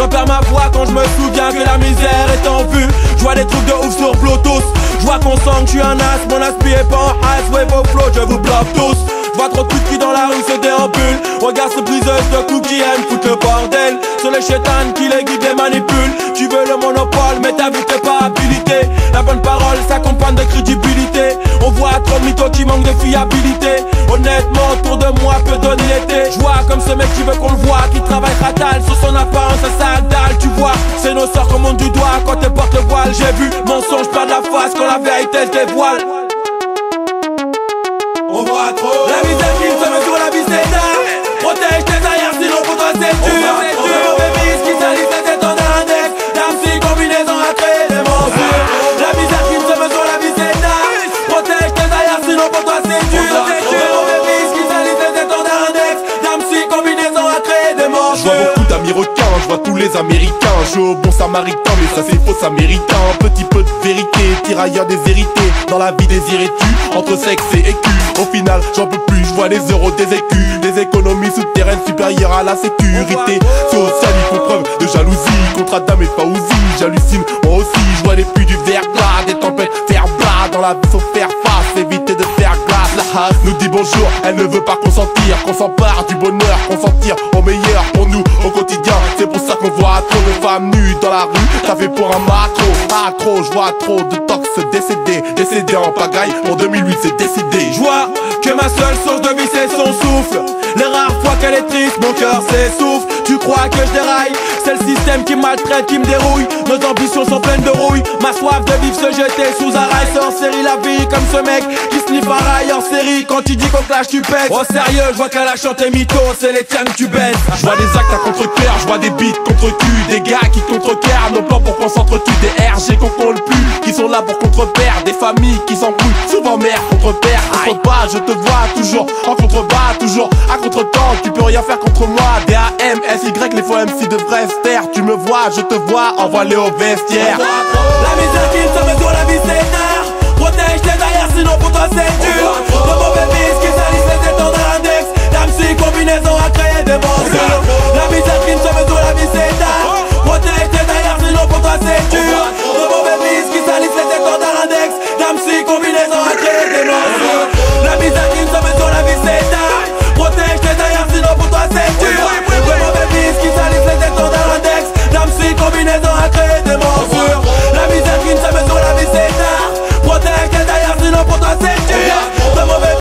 J'en perds ma voix quand je me souviens que la misère est en vue. Je vois des trucs de ouf sur Bluetooth. Je vois qu'on sent que je suis un as, mon aspi est pas en as. Ouais vos flots, je vous bloque tous. Vois trop de qui dans la rue se déambulent. Regarde ce briseuse de coups qui aime foutre le bordel. Sur les chétanes qui les guident les manipulent Tu veux le monopole mais t'as vu t'es pas Honnêtement, autour de moi peut donner l'été. Je vois comme ce mec qui veut qu'on le voit, qui travaille fatal sur son apparence, sa dalle, tu vois. C'est nos sorts qu'on monte du doigt quand elle porte le voile. J'ai vu mensonge pas de la face quand la vérité se dévoile. On voit trop La misère qui se la vie c'est Je vois beaucoup d'amis requins, je vois tous les américains. Je suis au bon samaritain, mais ça c'est faux américain Un petit peu de vérité, tirailleur des hérités Dans la vie désirais-tu, entre sexe et écu? Au final j'en peux plus, je vois les euros des écus. Des économies souterraines supérieures à la sécurité. Sociale, ils font preuve de jalousie. Contre Adam et Faouzi, j'hallucine moi aussi. Je vois les puits du verglas, des tempêtes faire blas Dans la vie faut faire face, éviter de faire nous dit bonjour, elle ne veut pas consentir. Qu'on s'empare du bonheur, consentir au meilleur pour nous au quotidien. C'est pour ça qu'on voit trop de femmes nues dans la rue. Ça fait pour un macro, accro, je vois trop de tox décédés Décédés en pagaille, en 2008 c'est décidé ma seule source de vie c'est son souffle. Les rares fois qu'elle est triste mon cœur s'essouffle. Tu crois que je déraille? C'est le système qui maltraite, qui me dérouille. Nos ambitions sont pleines de rouille. Ma soif de vivre se jeter sous un rail. C'est série la vie comme ce mec qui sniffe un rail en série. Quand tu dis qu'au clash tu pètes Oh sérieux je vois qu'elle a chanté mytho. C'est les tiens que tu baisses. Je vois des actes à contre-cœur, je vois des beats contre cul Des gars qui contrecarrent nos plans pour qu'on s'entretue. Des RG qu'on compte plus, qui sont là pour contre-père Des familles qui s'embrouillent, souvent mère contre père Contre pas, je te vois toujours en contrebas, toujours à contre-temps. Tu peux rien faire contre moi. D-A-M-S-Y, les faux MC de vrai taire. Tu me vois, je te vois, envoie-les au vestiaire. La misère qui se met sur la vie, c'est. Protège tes derrière, sinon pour toi c'est dur. De mauvais fils qui salissent les étendards index. Dame si combinaison a créé des bandes La misère qui se met sur la vie, c'est. Protège tes derrière, sinon pour toi c'est dur. De mauvais fils qui salissent les étendards index. Dame si combinaison a créé ¡Meta!